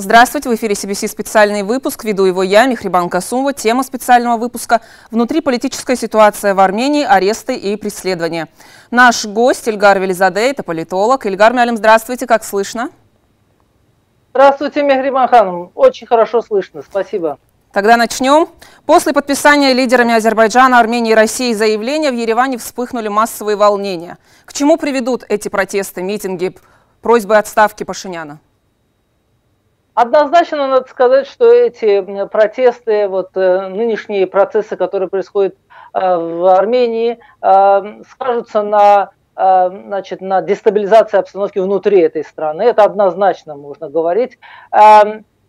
Здравствуйте, в эфире CBC специальный выпуск. Веду его я, Михрибан Касумова. Тема специального выпуска – внутриполитическая ситуация в Армении, аресты и преследования. Наш гость Ильгар Велизаде, это политолог. Ильгар Мялим, здравствуйте, как слышно? Здравствуйте, Мехрибан Ханом. Очень хорошо слышно, спасибо. Тогда начнем. После подписания лидерами Азербайджана, Армении и России заявления в Ереване вспыхнули массовые волнения. К чему приведут эти протесты, митинги, просьбы отставки Пашиняна? Однозначно надо сказать, что эти протесты, вот э, нынешние процессы, которые происходят э, в Армении, э, скажутся на значит, на дестабилизации обстановки внутри этой страны. Это однозначно можно говорить.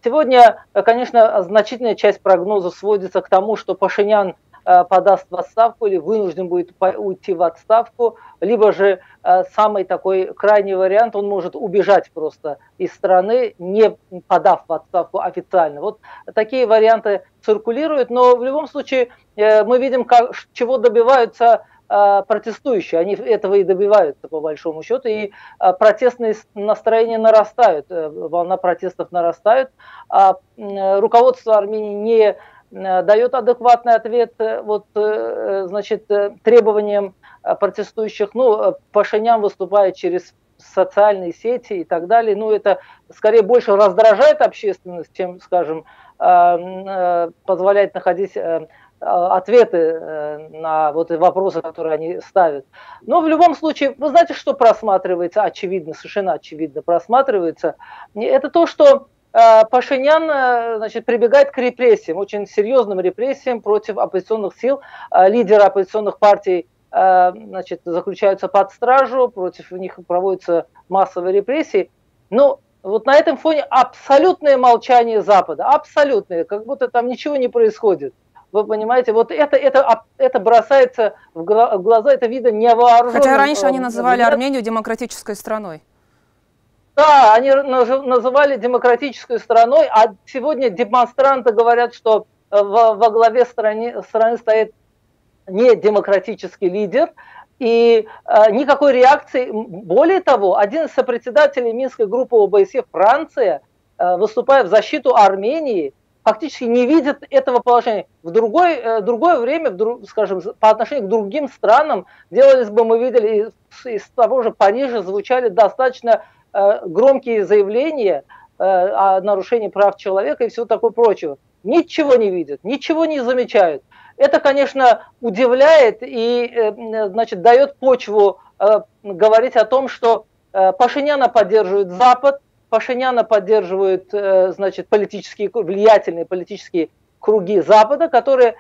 Сегодня, конечно, значительная часть прогнозов сводится к тому, что Пашинян подаст в отставку или вынужден будет уйти в отставку, либо же э, самый такой крайний вариант, он может убежать просто из страны, не подав в отставку официально. Вот такие варианты циркулируют, но в любом случае э, мы видим, как, чего добиваются протестующие, они этого и добиваются по большому счету, и протестные настроения нарастают, волна протестов нарастает, а руководство Армении не Э, дает адекватный ответ э, вот, э, значит, требованиям протестующих. Ну, Пашинян выступает через социальные сети и так далее. Ну, это скорее больше раздражает общественность, чем, скажем, позволяет находить ответы на вот вопросы, которые они ставят. Но в любом случае, вы знаете, что просматривается, очевидно, совершенно очевидно просматривается, это то, что Э, Пашинян э, значит, прибегает к репрессиям, очень серьезным репрессиям против оппозиционных сил. Э, лидеры оппозиционных партий значит, заключаются под стражу, против них проводятся массовые репрессии. Но вот на этом фоне абсолютное молчание Запада, абсолютное, как будто там ничего не происходит. Вы понимаете, вот это, это, это бросается в глаза, это видно невооруженным. Хотя раньше они называли Армению демократической страной. Да, они называли демократической страной, а сегодня демонстранты говорят, что э, во, во главе страны, страны стоит не демократический лидер, и э, никакой реакции. Более того, один из сопредседателей Минской группы ОБСЕ, Франция, э, выступая в защиту Армении, фактически не видит этого положения. В другой, э, другое время, в, скажем, по отношению к другим странам, делались бы, мы видели, из, из того же Парижа звучали достаточно громкие заявления э, о нарушении прав человека и всего такого прочего. Ничего не видят, ничего не замечают. Это, конечно, удивляет и э, значит, дает почву говорить о том, что Пашиняна поддерживает Запад, Пашиняна поддерживают значит, политические, влиятельные политические круги Запада, которые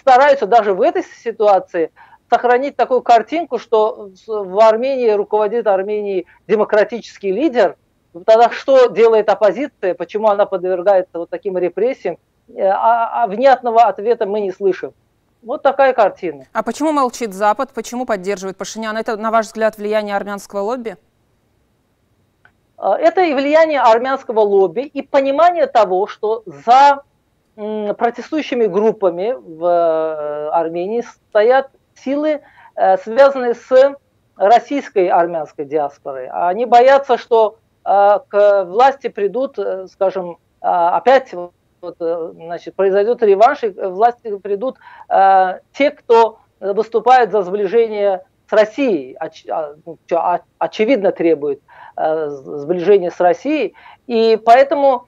стараются даже в этой ситуации сохранить такую картинку, что в Армении руководит Арменией демократический лидер, тогда что делает оппозиция, почему она подвергается вот таким репрессиям, э, а, а внятного ответа мы не слышим. Вот такая картина. А почему молчит Запад? Почему поддерживает Пашиняна? Это, на ваш взгляд, влияние армянского лобби? Э, это и влияние армянского лобби, и понимание того, что за протестующими группами в э, Армении стоят силы, э, связанные с российской армянской диаспорой. Они боятся, что э, к власти придут, э, скажем, опять вот, значит, произойдет реванш, и к власти придут те, кто выступает за сближение с Россией, оч, а, ну, очевидно требует сближения с Россией, и поэтому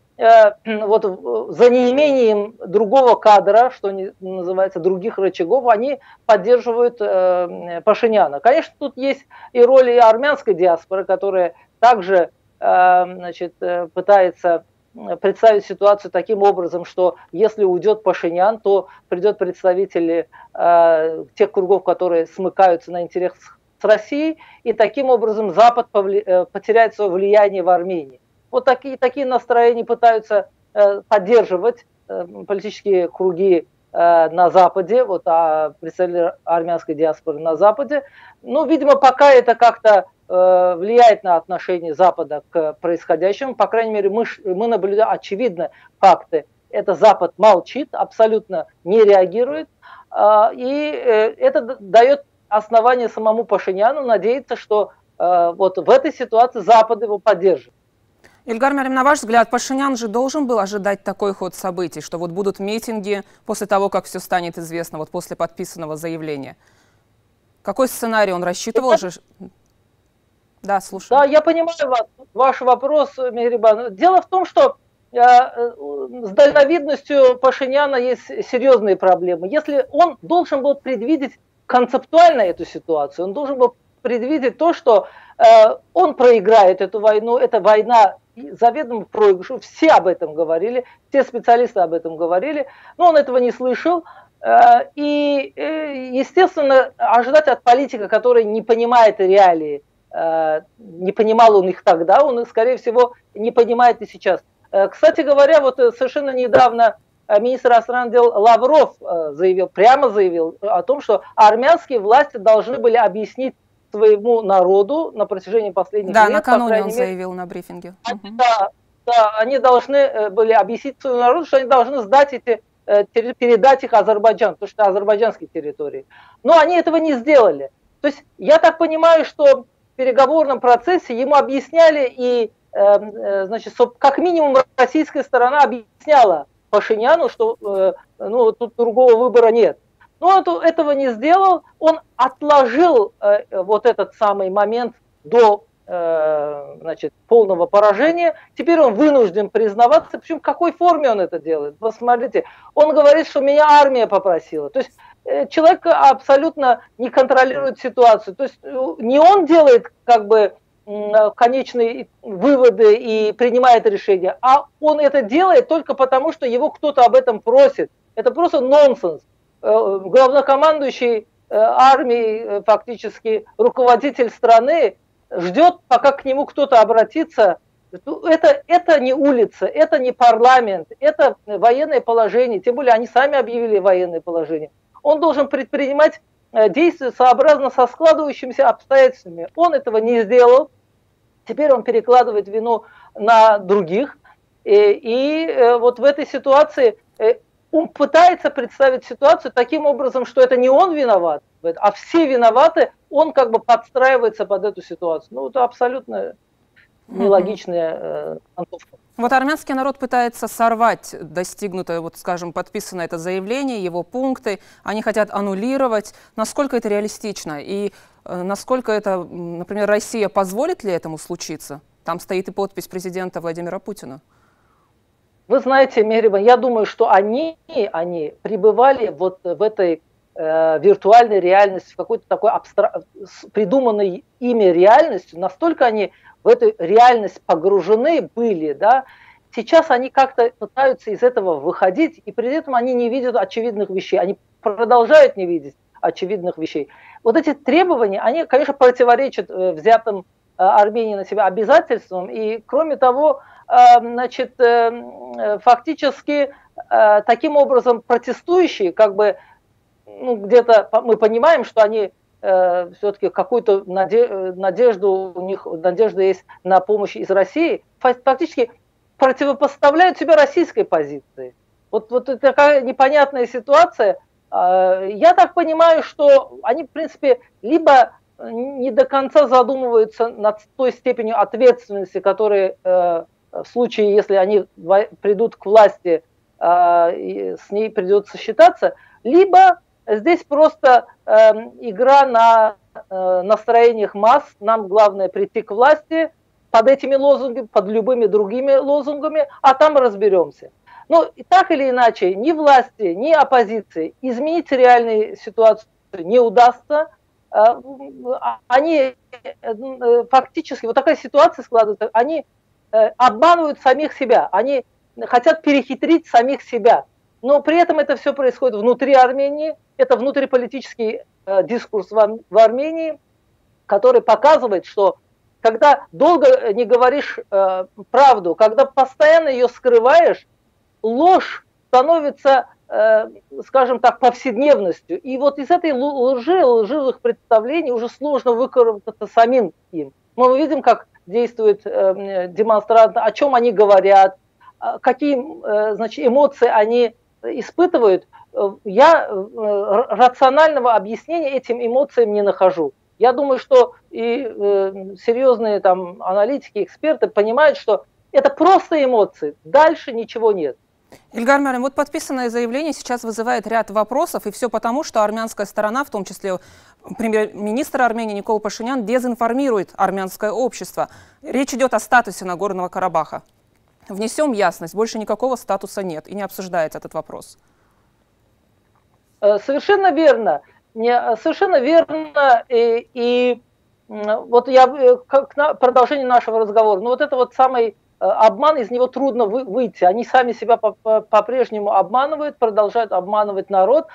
вот за неимением другого кадра, что называется, других рычагов, они поддерживают э, Пашиняна. Конечно, тут есть и роль и армянской диаспоры, которая также э, значит, пытается представить ситуацию таким образом, что если уйдет Пашинян, то придет представители э, тех кругов, которые смыкаются на интересах с Россией, и таким образом Запад повли- потеряет свое влияние в Армении. Вот такие, такие настроения пытаются э, поддерживать э, политические круги э, на Западе, вот а представители армянской диаспоры на Западе. Ну, видимо, пока это как-то э, влияет на отношение Запада к происходящему. По крайней мере, мы, мы наблюдаем очевидно факты. Это Запад молчит, абсолютно не реагирует. Э, и э, это дает основание самому Пашиняну надеяться, что э, вот в этой ситуации Запад его поддержит. Ильгар Мярим, на ваш взгляд, Пашинян же должен был ожидать такой ход событий, что вот будут митинги после того, как все станет известно, вот после подписанного заявления. Какой сценарий он рассчитывал же? Да, слушаю. Да, я понимаю вас, ваш вопрос, Мехрибан. Дело в том, что э, с дальновидностью Пашиняна есть серьезные проблемы. Если он должен был предвидеть концептуально эту ситуацию, он должен был предвидеть то, что э, он проиграет эту войну, эта война заведомо проигрыш. Все об этом говорили, все специалисты об этом говорили, но он этого не слышал. Э, и, э, естественно, ожидать от политика, который не понимает реалии, э, не понимал он их тогда, он скорее всего, не понимает и сейчас. Кстати говоря, вот совершенно недавно министр иностранных дел Лавров заявил, прямо заявил о том, что армянские власти должны были объяснить своему народу на протяжении последних да, лет. Да, накануне он мере, заявил на брифинге. Они, да, да, они должны были объяснить своему народу, что они должны сдать эти Э, передать их Азербайджан, потому что это азербайджанские территории. Но они этого не сделали. То есть я так понимаю, что в переговорном процессе ему объясняли и, э, э, значит, как минимум российская сторона объясняла Пашиняну, что ну, тут другого выбора нет. Но он этого не сделал, он отложил вот этот самый момент до Э, значит, полного поражения. Теперь он вынужден признаваться. Причем в какой форме он это делает? Посмотрите, он говорит, что меня армия попросила. То есть э, человек абсолютно не контролирует ситуацию. То есть э, не он делает как бы конечные выводы и принимает решения, а он это делает только потому, что его кто-то об этом просит. Это просто нонсенс. Главнокомандующий армии, фактически руководитель страны, ждет, пока к нему кто-то обратится. Это, это не улица, это не парламент, это военное положение, тем более они сами объявили военное положение. Он должен предпринимать э, действия сообразно со складывающимися обстоятельствами. Он этого не сделал, теперь он перекладывает вину на других. И, и э, вот в этой ситуации э, он пытается представить ситуацию таким образом, что это не он виноват, а все виноваты, он как бы подстраивается под эту ситуацию. Ну, это абсолютно нелогичная э, Вот армянский народ пытается сорвать достигнутое, вот скажем, подписанное это заявление, его пункты. Они хотят аннулировать. Насколько это реалистично? И э, насколько это, например, Россия позволит ли этому случиться? Там стоит и подпись президента Владимира Путина. Вы знаете, Мехрибан, я думаю, что они, они пребывали вот в этой э, виртуальной реальности, в какой-то такой абстра... придуманной ими реальностью, настолько они в эту реальность погружены были, да, сейчас они как-то пытаются из этого выходить, и при этом они не видят очевидных вещей, они продолжают не видеть очевидных вещей. Вот эти требования, они, конечно, противоречат э, взятым э, Армении на себя обязательствам, и кроме того, значит, эм, э, фактически э, таким образом протестующие, как бы, ну, где-то мы понимаем, что они э, все-таки какую-то надежду, у них надежда есть на помощь из России, фактически противопоставляют себя российской позиции. Вот, вот такая непонятная ситуация. Я так понимаю, что они, в принципе, либо не до конца задумываются над той степенью ответственности, которые в случае, если они придут к власти, а, с ней придется считаться, либо здесь просто эм, игра на э, настроениях масс, нам главное прийти к власти под этими лозунгами, под любыми другими лозунгами, а там разберемся. Но и так или иначе, ни власти, ни оппозиции изменить реальную ситуацию не удастся. Э, они э, фактически, вот такая ситуация складывается, они обманывают самих себя, они хотят перехитрить самих себя. Но при этом это все происходит внутри Армении, это внутриполитический э, дискурс в Армении, который показывает, что когда долго не говоришь э, правду, когда постоянно ее скрываешь, ложь становится, э, скажем так, повседневностью. И вот из этой лжи, лживых представлений уже сложно выкарабкаться самим им. Мы видим, как действуют э, демонстранты, о чем они говорят, а, какие э, значит, эмоции они испытывают, э, я рационального объяснения этим эмоциям не нахожу. Я думаю, что и серьезные там аналитики, эксперты понимают, что Это просто эмоции, дальше ничего нет. Ильгар Мярин, вот подписанное заявление сейчас вызывает ряд вопросов, и все потому, что армянская сторона, в том числе премьер-министр Армении Никол Пашинян, дезинформирует армянское общество. Речь идет о статусе Нагорного Карабаха. Внесем ясность, больше никакого статуса нет, и не обсуждается этот вопрос. Э, совершенно верно. Совершенно верно. И, и вот я э, к продолжению нашего разговора, ну вот это вот самый э, обман, из него трудно выйти. Они сами себя по-прежнему обманывают, продолжают обманывать народ.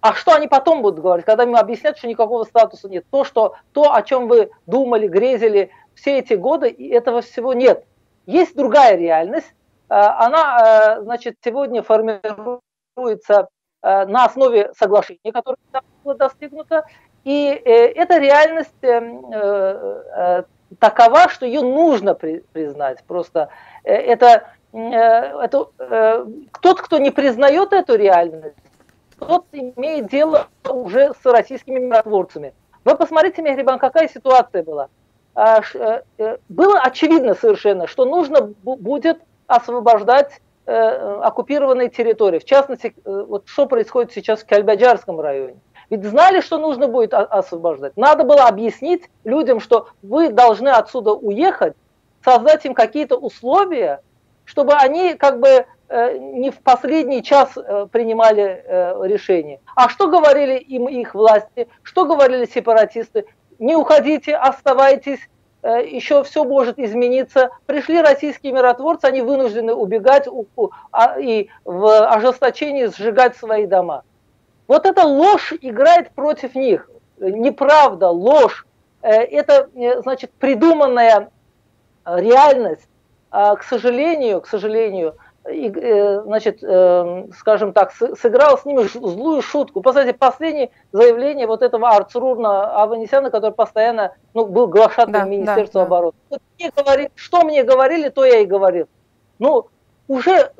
А что они потом будут говорить, когда им объяснят, что никакого статуса нет? То, что, то о чем вы думали, грезили все эти годы, этого всего нет. Есть другая реальность. Она, значит, сегодня формируется Э, на основе соглашения, которое было достигнуто. И э, эта реальность э, такова, что ее нужно признать. Просто это, это тот, кто не признает эту реальность, тот имеет дело уже с российскими миротворцами. Вы посмотрите, Мехрибан, какая ситуация была. А, было очевидно совершенно, что нужно будет освобождать Э, оккупированной территории. В частности, э, вот что происходит сейчас в Кальбаджарском районе. Ведь знали, что нужно будет освобождать. Надо было объяснить людям, что вы должны отсюда уехать, создать им какие-то условия, чтобы они как бы э, не в последний час принимали решение. А что говорили им их власти, что говорили сепаратисты? Не уходите, оставайтесь, Э, еще все может измениться. Пришли российские миротворцы, они вынуждены убегать а, и в ожесточении сжигать свои дома. Вот эта ложь играет против них. Неправда, ложь. Э, это, э, значит, придуманная реальность, а, к сожалению, к сожалению, Э, значит, скажем так, сыграл с ними злую шутку. Посмотрите, последнее заявление вот этого Арцурна Аванесяна, который постоянно ну, был глашатым да, Министерства да, обороны. Да. мне говорили, что мне говорили, то я и говорил. Ну, уже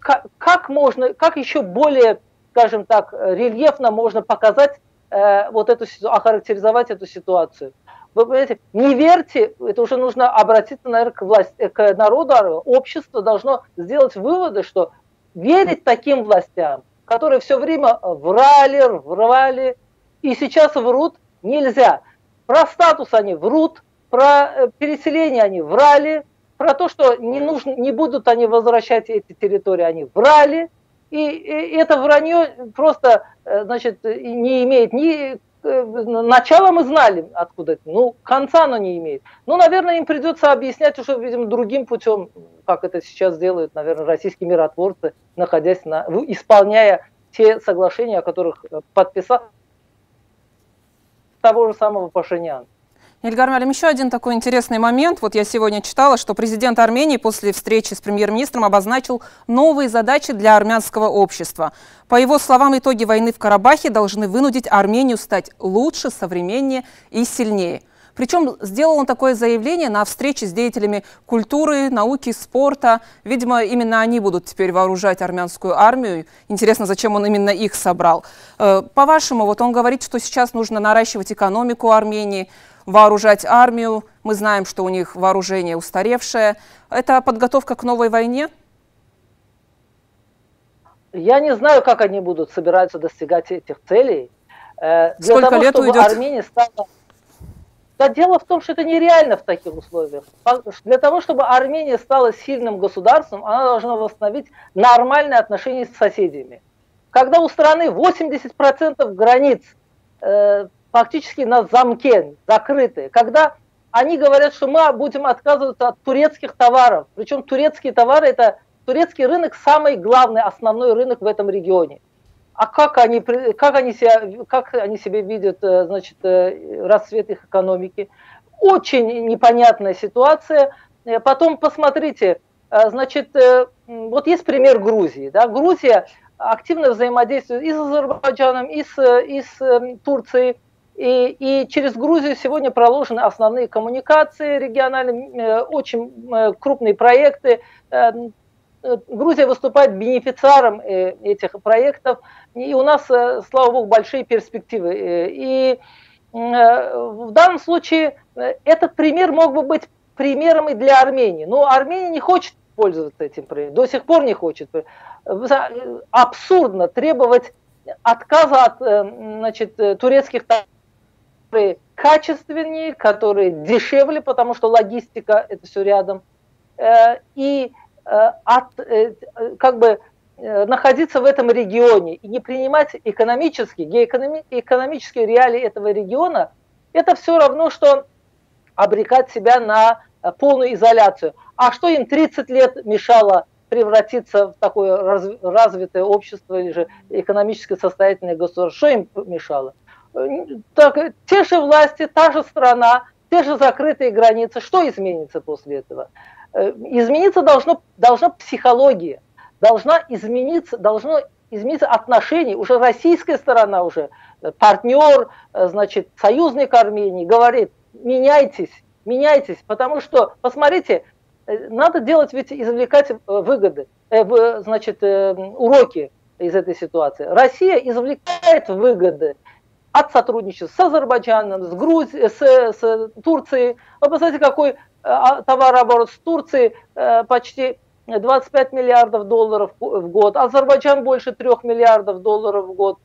как, как можно, как еще более, скажем так, рельефно можно показать э, вот эту охарактеризовать эту ситуацию. Вы понимаете, не верьте, это уже нужно обратиться, наверное, к, власти, к народу, общество должно сделать выводы, что верить таким властям, которые все время врали, врали, и сейчас врут, нельзя. Про статус они врут, про э, переселение они врали, про то, что не, нужно, не будут они возвращать эти территории, они врали. И, это вранье просто э, значит, не имеет ни Э, начало мы знали, откуда это, ну, конца оно не имеет. Ну, наверное, им придется объяснять уже, видимо, другим путем, как это сейчас делают, наверное, российские миротворцы, находясь на, исполняя те соглашения, о которых э, подписал того же самого Пашиняна. Ильгар Малим, еще один такой интересный момент. Вот я сегодня читала, что президент Армении после встречи с премьер-министром обозначил новые задачи для армянского общества. По его словам, итоги войны в Карабахе должны вынудить Армению стать лучше, современнее и сильнее. Причем сделал он такое заявление на встрече с деятелями культуры, науки, спорта. Видимо, именно они будут теперь вооружать армянскую армию. Интересно, зачем он именно их собрал. Э, по-вашему, вот он говорит, что сейчас нужно наращивать экономику Армении, вооружать армию. Мы знаем, что у них вооружение устаревшее. Это подготовка к новой войне? Я не знаю, как они будут собираться достигать этих целей. Э, для Сколько того, лет чтобы уйдет? Армения стала... Да дело в том, что это нереально в таких условиях. Для того, чтобы Армения стала сильным государством, она должна восстановить нормальные отношения с соседями. Когда у страны 80% границ э, фактически на замке, закрытые. Когда они говорят, что мы будем отказываться от турецких товаров, причем турецкие товары это турецкий рынок самый главный, основной рынок в этом регионе. А как они, как они, себя, как они себе видят э, значит, э, расцвет их экономики? Очень непонятная ситуация. Э, потом посмотрите, значит, вот есть пример Грузии. Да? Грузия активно взаимодействует и с Азербайджаном, и с, и с Турцией. И, и через Грузию сегодня проложены основные коммуникации региональные, э, очень э, крупные проекты. Э, Грузия выступает бенефициаром этих проектов, и у нас, слава богу, большие перспективы. И в данном случае этот пример мог бы быть примером и для Армении. Но Армения не хочет пользоваться этим примером, до сих пор не хочет. Абсурдно требовать отказа от значит, турецких которые качественнее, которые дешевле, потому что логистика это все рядом, и от, как бы находиться в этом регионе и не принимать экономические, геоэкономические реалии этого региона, это все равно, что обрекать себя на э, полную изоляцию. А что им 30 лет мешало превратиться в такое развитое общество или же экономически состоятельное государство? Что им мешало? Так, те же власти, та же страна, те же закрытые границы. Что изменится после этого? Э, измениться должно, должна психология должна измениться, должно измениться отношение, уже российская сторона, уже э, партнер, э, значит, союзник Армении говорит, меняйтесь, меняйтесь, потому что, посмотрите, надо делать ведь, извлекать выгоды, значит, уроки из этой ситуации. Россия извлекает выгоды от сотрудничества с Азербайджаном, с Грузией, с, с Турцией. Вы посмотрите, какой а, товарооборот с Турцией почти 25 миллиардов долларов в год, Азербайджан больше 3 миллиардов долларов в год.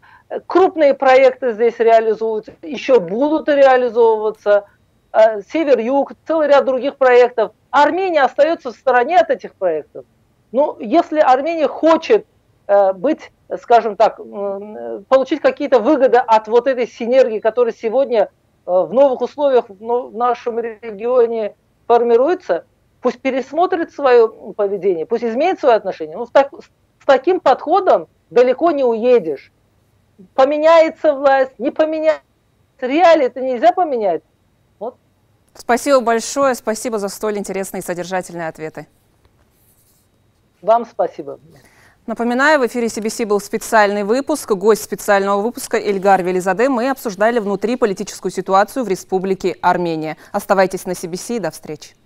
Крупные проекты здесь реализуются, еще будут реализовываться. Э, Север-Юг, целый ряд других проектов. Армения остается в стороне от этих проектов. Ну, если Армения хочет э, быть, скажем так, получить какие-то выгоды от вот этой синергии, которая сегодня э, в новых условиях в нашем регионе формируется, пусть пересмотрит свое поведение, пусть изменит свое отношение. Ну, так, с таким подходом далеко не уедешь. Поменяется власть, не поменяется. Реалии это нельзя поменять. Вот. Спасибо большое, спасибо за столь интересные и содержательные ответы. Вам спасибо. Напоминаю, в эфире CBC был специальный выпуск. Гость специального выпуска Эльгар Велизаде. Мы обсуждали внутри политическую ситуацию в Республике Армения. Оставайтесь на CBC до встречи.